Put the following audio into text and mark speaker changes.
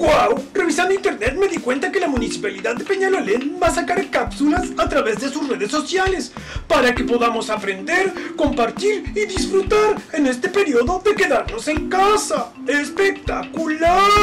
Speaker 1: ¡Wow! Revisando internet me di cuenta que la municipalidad de Peñalolén va a sacar cápsulas a través de sus redes sociales para que podamos aprender, compartir y disfrutar en este periodo de quedarnos en casa. ¡Espectacular!